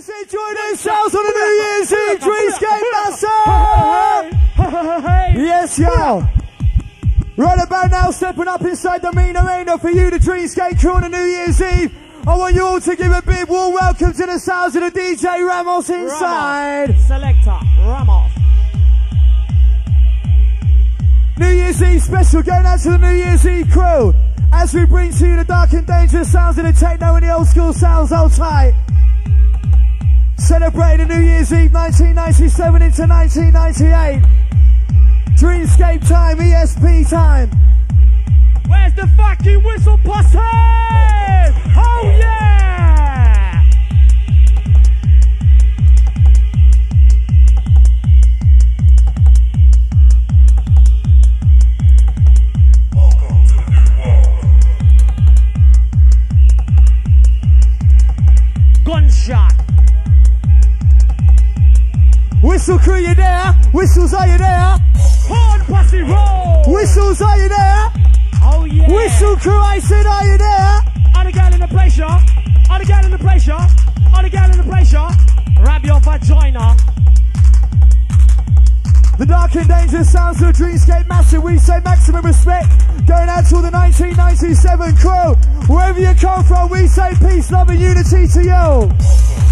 Please enjoy on the New Year's Eve Dreamscape Massive! Yes, yo! Right about now, stepping up inside the main arena for you, the Dreamscape crew on the New Year's Eve. I want you all to give a big warm welcome to the sounds of the DJ Ramos inside. Ramos. Selector Ramos. New Year's Eve special going out to the New Year's Eve crew as we bring to you the dark and dangerous sounds of the techno and the old school sounds. Hold tight. Celebrating New Year's Eve 1997 into 1998. Dreamscape time, ESP time. Where's the fucking whistle posse? Oh yeah! Whistle crew, you there? Whistles, are you there? Horn posse roll. Whistles, are you there? Oh yeah. Whistle crew, I said, are you there? On the gal in the. On the gal in the. On the gal in the y'all. Grab your vagina. The dark and dangerous sounds of the Dreamscape Massive. We say maximum respect. Going out to the 1997 crew. Wherever you come from, we say peace, love, and unity to you.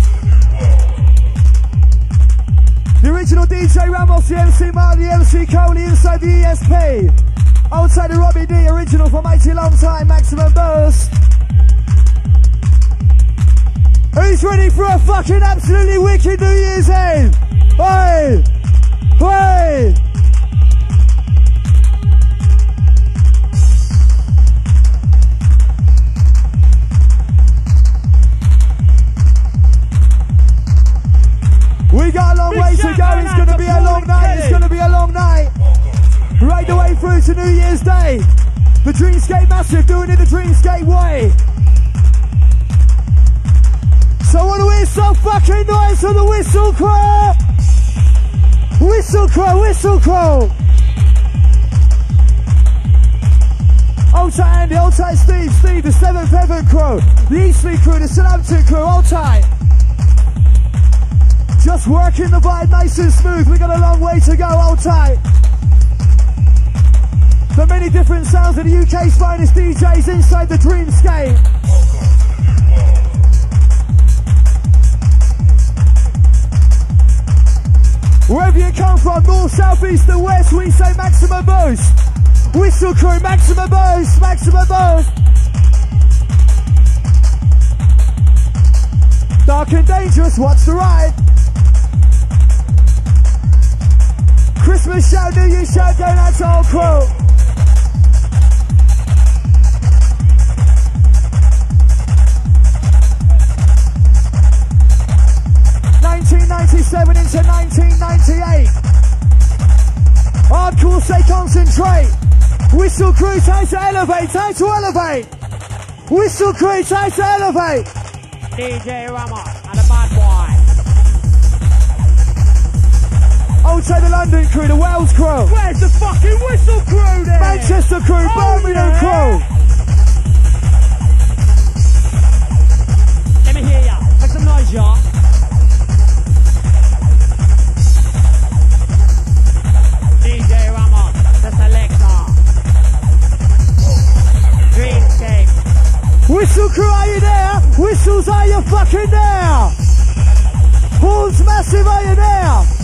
The original DJ Ramos, the MC Mark, the MC Coley inside the ESP. Outside the Robbie D, original for mighty long time, maximum burst. Who's ready for a fucking absolutely wicked New Year's Eve? Hey! Hey! We got a long Big way to go. It's going to be a long night. Kelly. It's going to be a long night. Right the way through to New Year's Day. The Dreamscape Massive doing it the Dreamscape way. So I want to hear some fucking noise from the whistle crow. Whistle crow, whistle crow. Old tight Andy, old tight Steve, Steve, the seventh heaven crew, the Eastleigh crew, the Southampton crew, old tight. Just working the vibe nice and smooth. We got a long way to go. Hold tight. The many different sounds of the UK's finest DJs inside the Dreamscape. Wherever you come from, north, south, east, and west, we say maximum boost. Whistle crew, maximum boost, maximum boost. Dark and dangerous, what's the ride? Christmas shout, New Year's shout, going out to our crew. Ninety-seven into nineteen ninety-eight. Hardcore, stay concentrate. Whistle crew, time to elevate, time to elevate. Whistle crew, time to elevate. DJ Rama and the bad boy. Old say the London crew, the Wales crew. Where's the fucking whistle crew then? Manchester crew, Oh, Birmingham yeah. crew. Let me hear ya. Make some noise, y'all. DJ Ramos, the selector. Dreamscape. Whistle crew, are you there? Whistles, are you fucking there? Horns massive, are you there?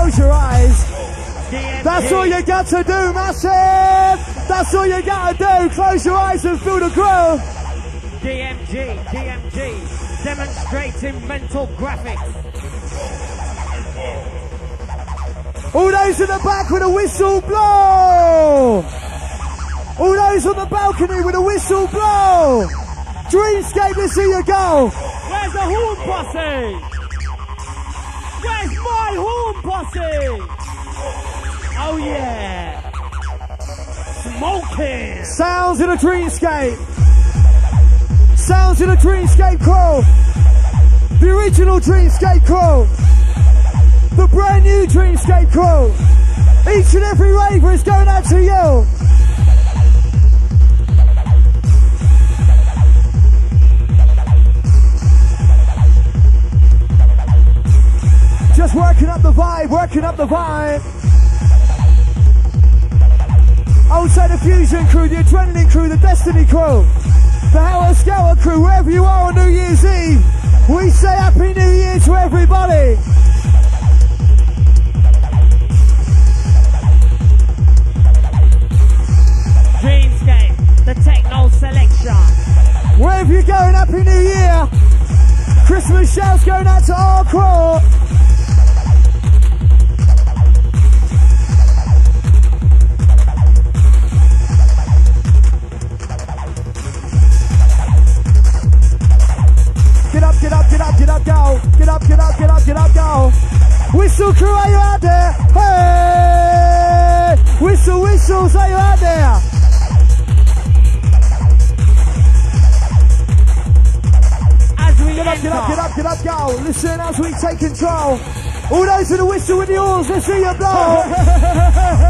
Close your eyes. That's all you got to do, massive. That's all you got to do. Close your eyes and feel the groove. DMG, DMG, demonstrating mental graphics. All those in the back with a whistle blow. All those on the balcony with a whistle blow. Dreamscape, let's see you go. Where's the horn posse? Bussy. Oh yeah. Smoking. Sounds in a dreamscape. Sounds in a dreamscape crew. The original dreamscape crew. The brand new dreamscape crew. Each and every raver is going out to you. Just working up the vibe, working up the vibe. Outside the Fusion crew, the Adrenaline crew, the Destiny crew, the Howard Scout crew, wherever you are on New Year's Eve, we say Happy New Year to everybody. Dreamscape, the techno selection. Wherever you're going, Happy New Year. Christmas shouts going out to our crew. Up, get up, get up, go. Whistle crew, are you out there? Hey! Whistle, whistles, are you out there? As we Get up, get up, get up, get up, go. Listen as we take control. All those with the whistle with the oars, let's see you blow.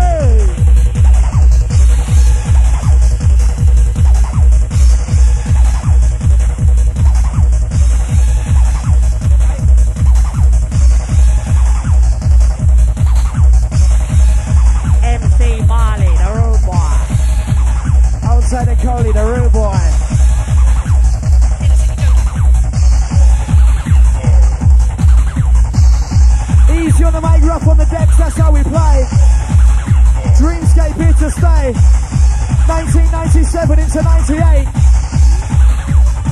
rough on the decks, that's how we play. Dreamscape here to stay. 1997 into 98.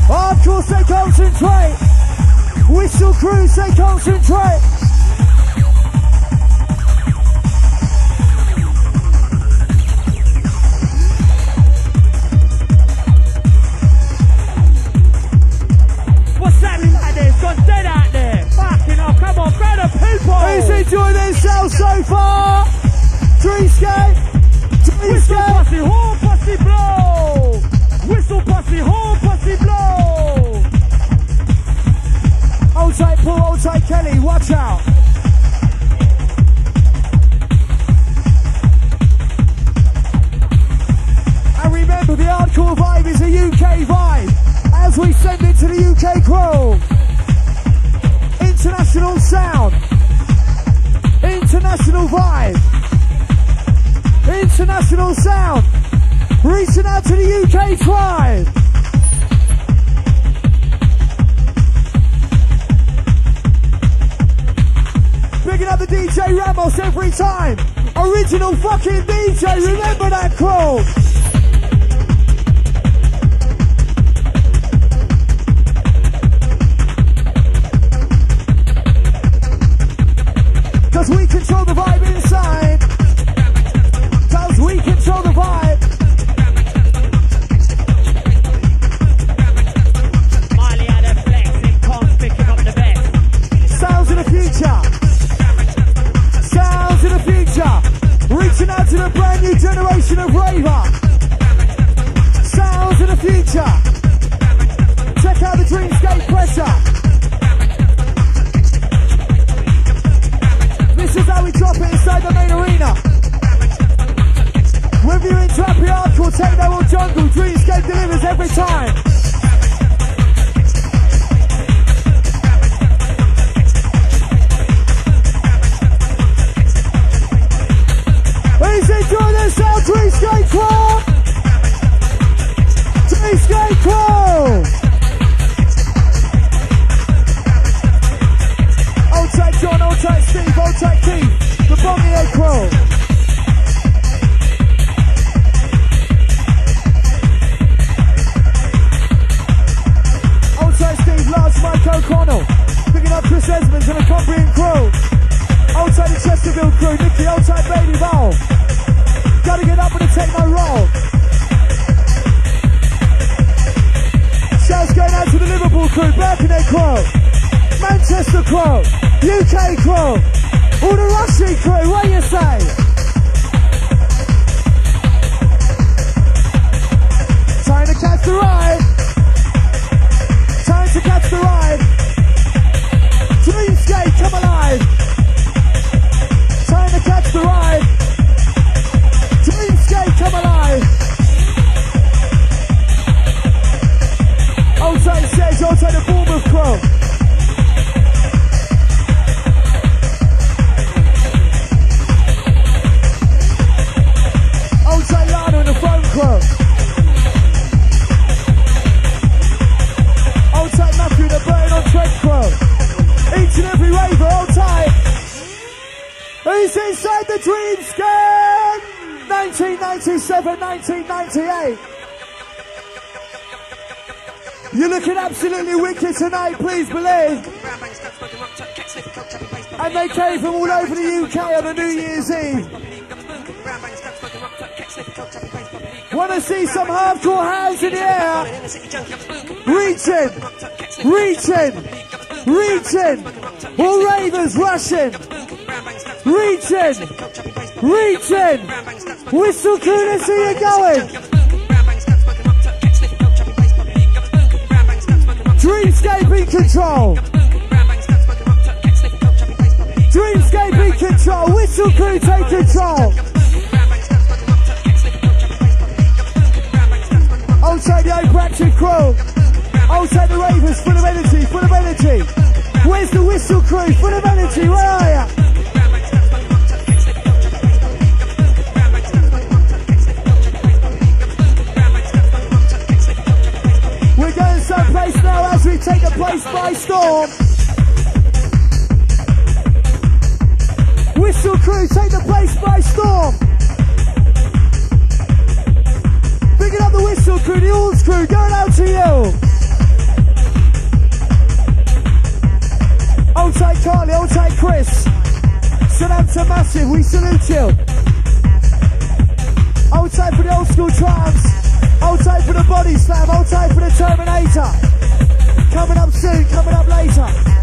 Hardcore, say concentrate. Whistle crew, say concentrate. Enjoying themselves so far? Dreamscape! Whistle Dreamscape! pussy, horn pussy blow. Whistle pussy, horn pussy blow. Hold tight, Paul, hold tight, Kelly, watch out! And remember, the hardcore vibe is a UK vibe as we send it to the UK crew. International sound. International vibe. International sound. Reaching out to the UK tribe. Picking up the DJ Ramos every time. Original fucking DJ, remember that crew. 1998. You're looking absolutely wicked tonight, please believe. And they came from all over the UK on a New Year's Eve. Want to see some hardcore hands in the air? Reaching, reaching, reaching. All ravers rushing. Reaching, reaching. Whistle crew, let's see you going. Dreamscape in control. Dreamscape in control. Whistle crew take control. I'll take the O'Bratchett crew. I'll take the Ravers full of energy, full of energy. Where's the whistle crew? Full of energy, storm. Whistle crew, take the place by storm. Picking up the whistle crew, the Alls crew, going out to you. Old tight Carly, old tight Chris. Sonata Massive, we salute you. Old tight for the old school trams. Old tight for the body slam. Old tight for the Terminator. Coming up soon, coming up later.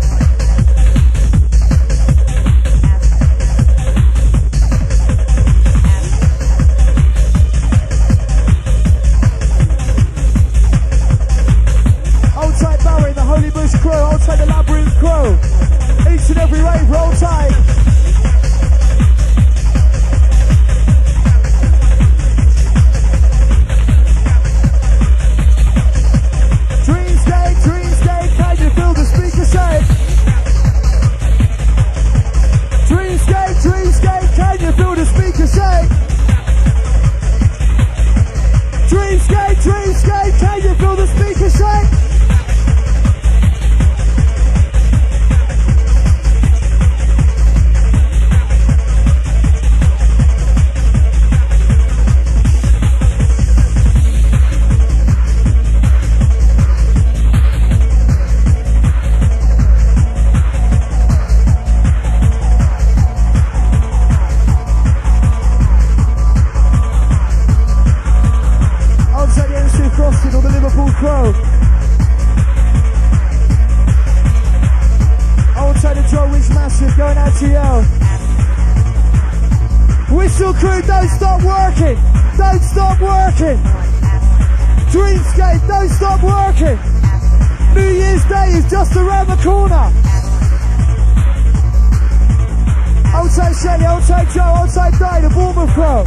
Shelly, outside Joe, outside Di, the Bournemouth Crow.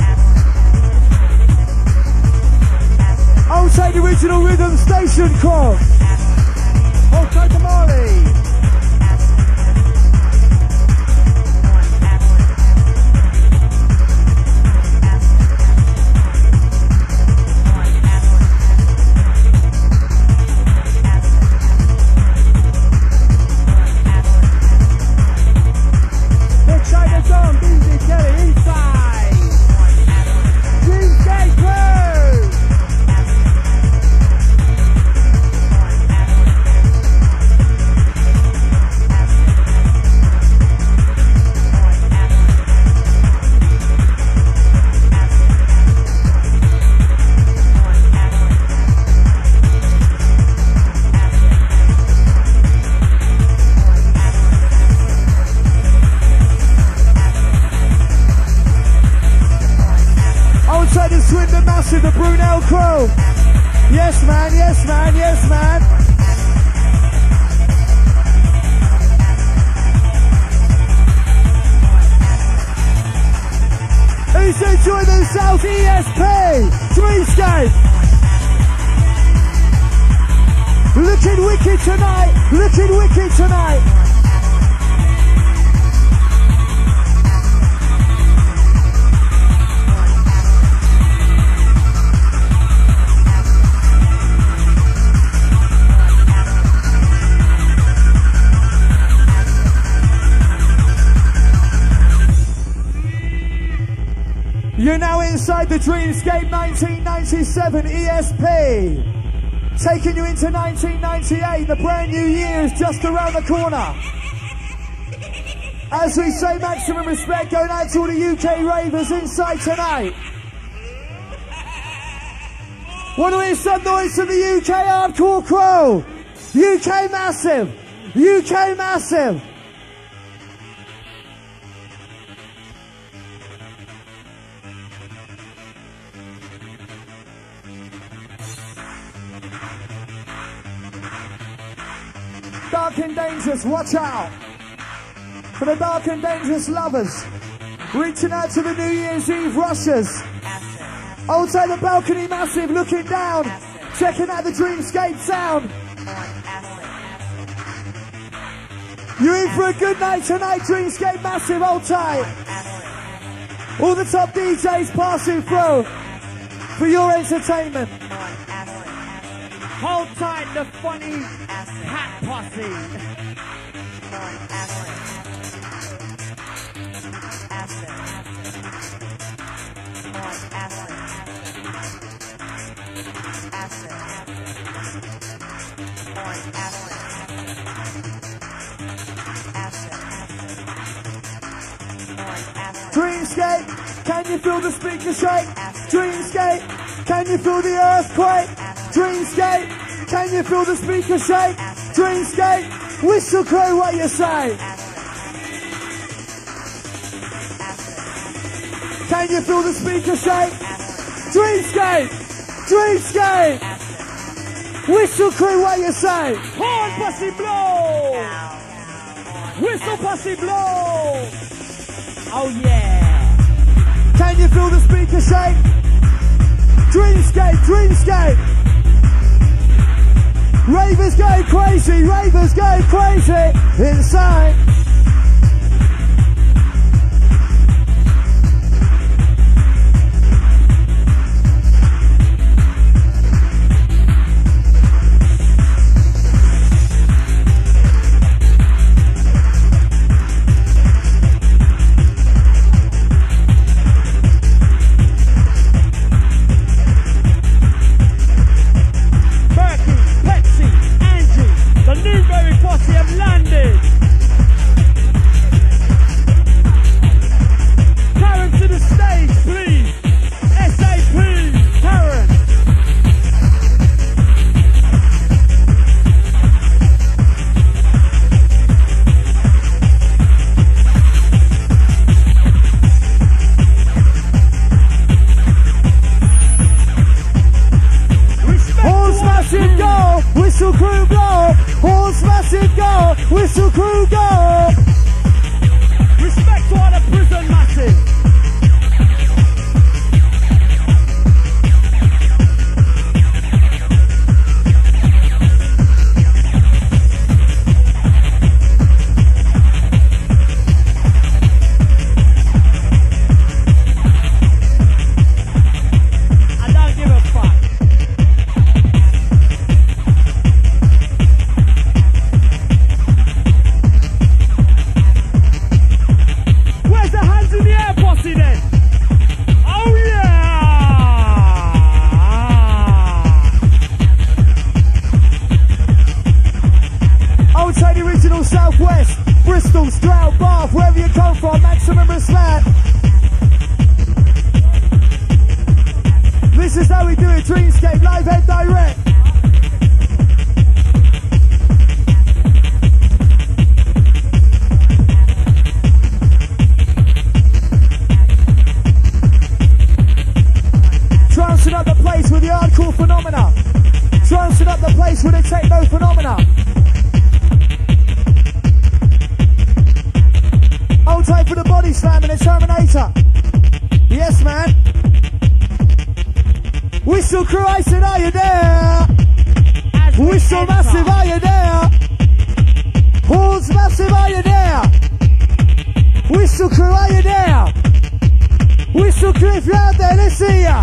I'll the original rhythm station crew. I'll the Marley. Tonight, looking wicked tonight. You're now inside the Dreamscape 1997 ESP. Taking you into 1998, the brand new year is just around the corner. As we say maximum respect going out to all the UK ravers inside tonight. Want to hear some noise from the UK hardcore crew? UK massive! UK massive! Dark and dangerous, watch out! For the dark and dangerous lovers, reaching out to the New Year's Eve rushers. Outside the balcony massive, looking down, checking out the dreamscape sound. You're in for a good night tonight, Dreamscape Massive, hold tight. All the top DJs passing through for your entertainment. Hold tight, the funny posse. Dreamscape, can you feel the speaker shake? Dreamscape, can you feel the earthquake? Dreamscape, can you feel the speaker shake? Dreamscape, whistle crew what you say. Can you feel the speaker shake? Dreamscape, Dreamscape, whistle crew what you say. Horn posse blow! Whistle posse blow! Oh yeah! Can you feel the speaker shake? Dreamscape, dreamscape. Ravers go crazy, ravers go crazy inside. This is how we do it, Dreamscape, live and direct. Whistle crew, I said, are you there? As Whistle massive, are you there? Horns massive, are you there? Whistle crew, are you there? Whistle crew, if you're out there, let's see ya.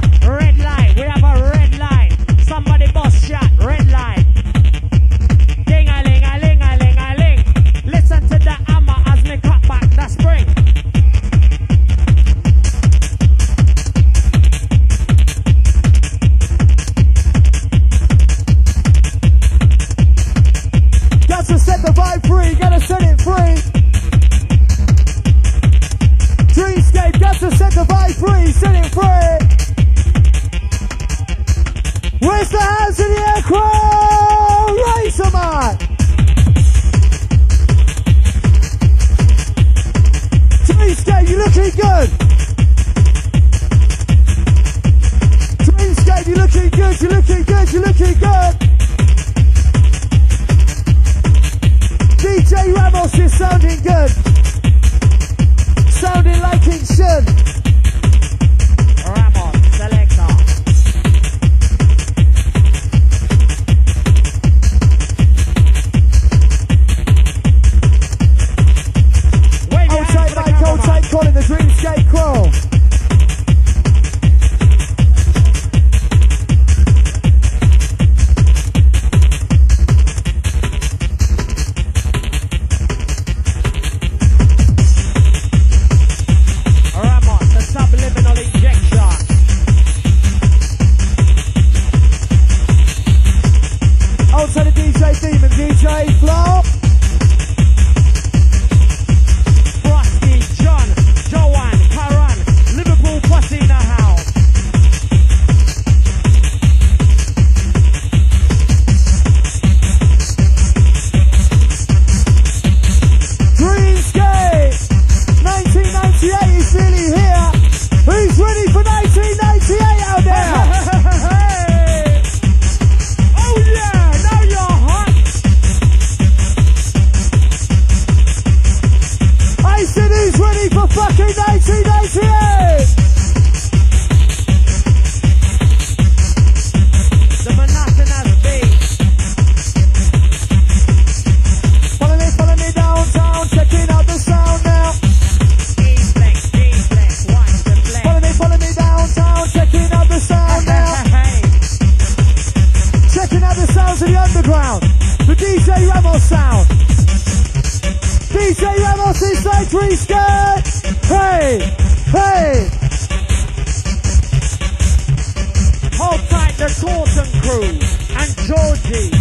Crew and Georgie.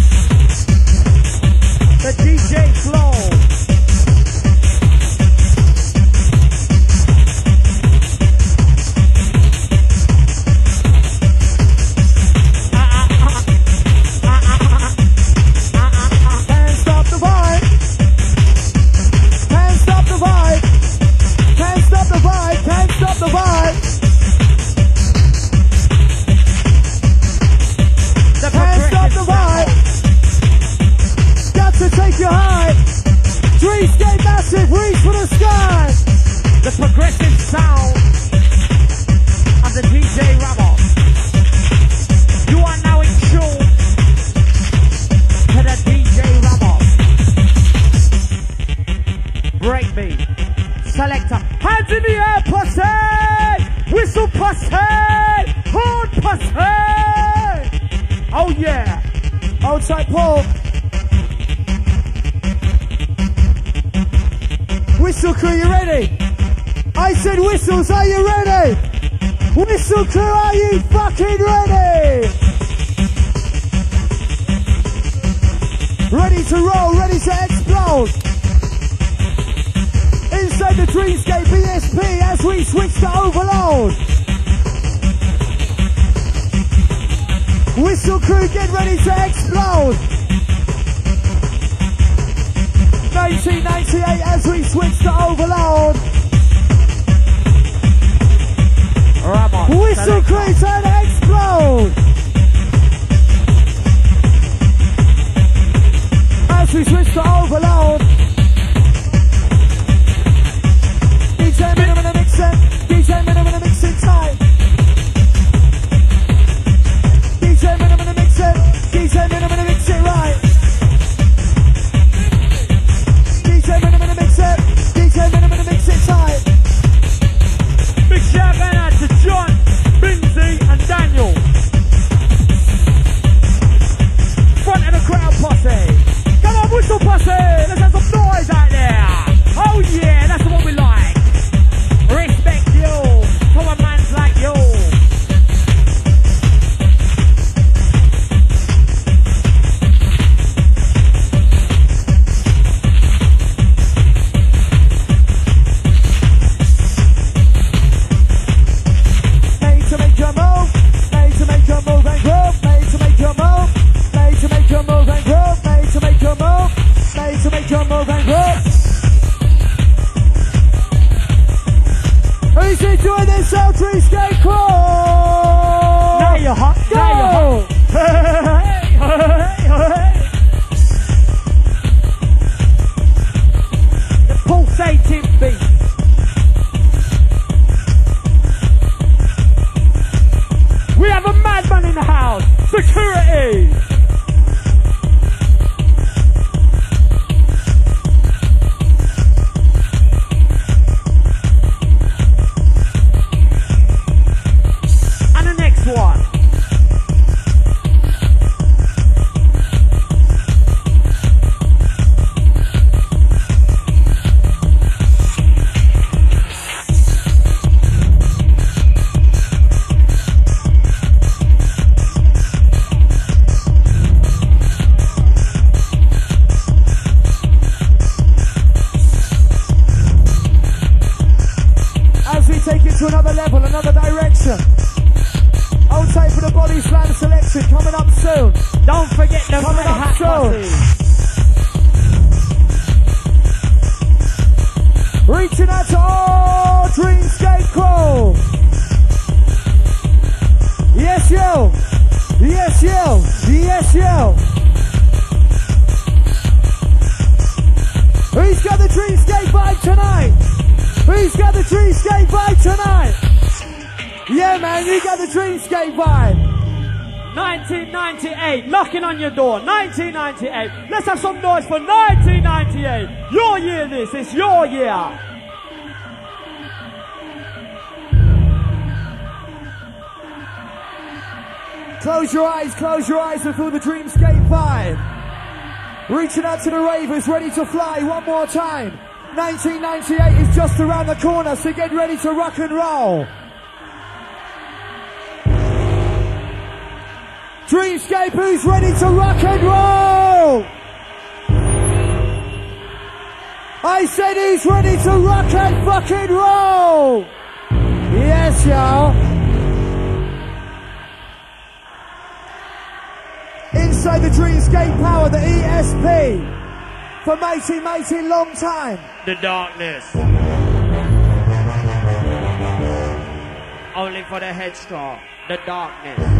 The DJ Flow. Whistle crew, you ready? I said whistles, are you ready? Whistle crew, are you fucking ready? Ready to roll, ready to explode. Inside the Dreamscape ESP as we switch to overload. Whistle crew, get ready to explode. 1998 as we switch to overload. Ramos. Whistle turn to explode. As we switch to overload. DJ Minimum in the mixing. DJ Minimum in the mixing time. DJ Minimum in the mixing. DJ Minimum in the mixing 1998, knocking on your door. 1998. Let's have some noise for 1998. Your year, this. It's your year. Close your eyes, close your eyes and feel the Dreamscape vibe. Reaching out to the ravers, ready to fly one more time. 1998 is just around the corner, so get ready to rock and roll. Dreamscape, who's ready to rock and roll? I said who's ready to rock and fucking roll? Yes, y'all. Inside the Dreamscape Power, the ESP. For matey, matey, long time. The darkness. Only for the headstrong. The darkness.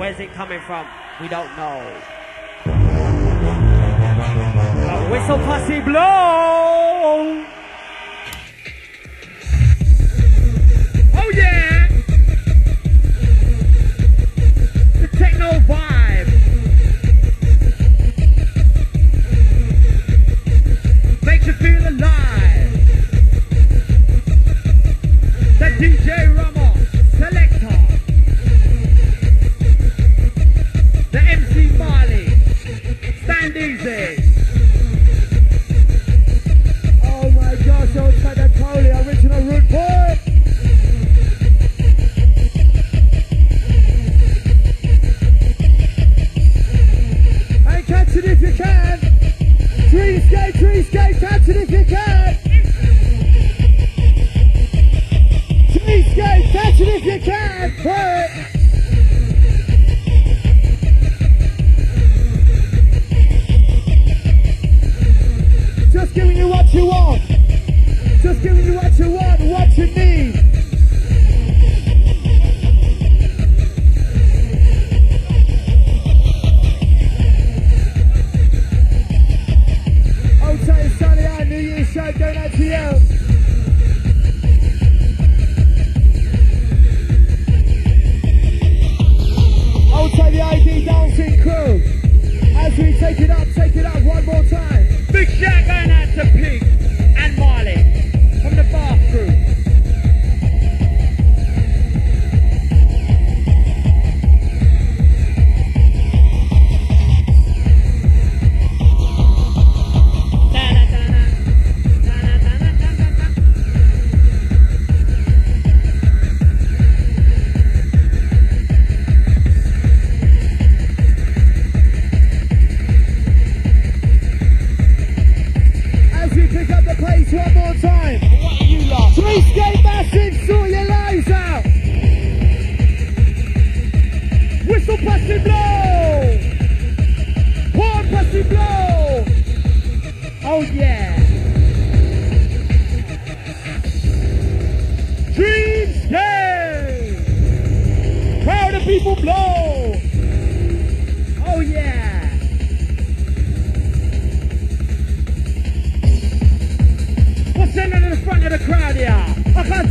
Where's it coming from? We don't know. But whistle posse blow! Oh yeah!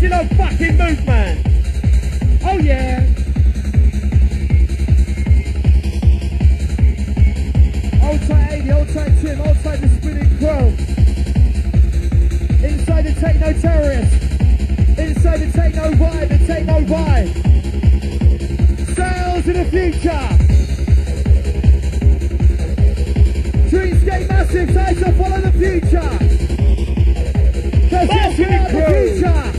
See no fucking movement. Oh yeah. Old tight 80, old tight Tim, old tight the spinning crow. Inside the techno terrorist. Inside the techno vibe, the techno vibe. Sales in the future. Dreamscape massive, time to follow the future. Cause yes, we are the future.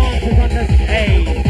dancers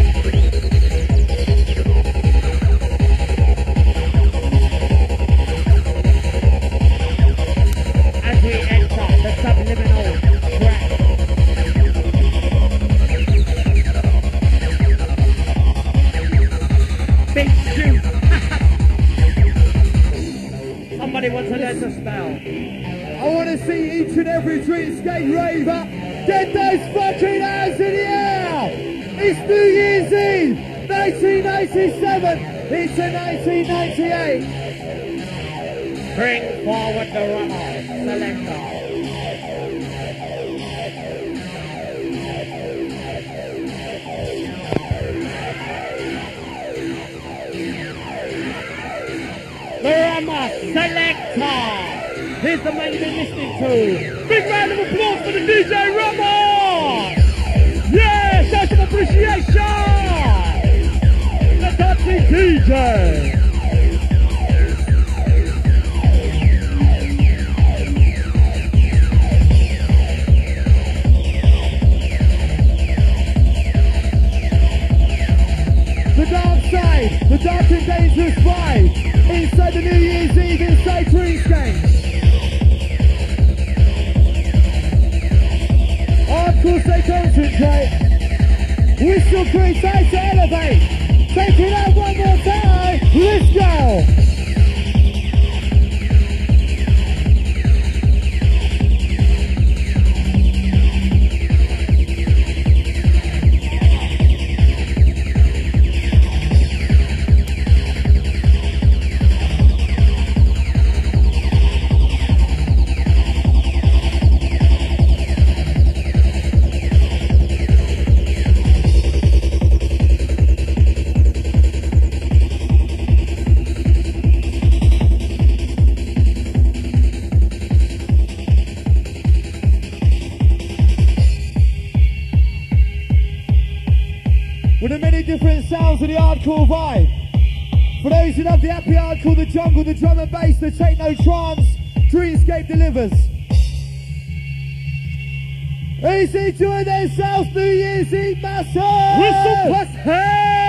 dangerous vibe, inside the New Year's Eve inside Dreamscape. course they concentrate. Whistle crew tries to elevate. Take it out one more time. Let's go. Hardcore vibe. For those who love the happy hardcore, the jungle, the drum and bass, the techno trance, Dreamscape delivers. Who's enjoying themselves New Year's Eve massive? Whistle plus head!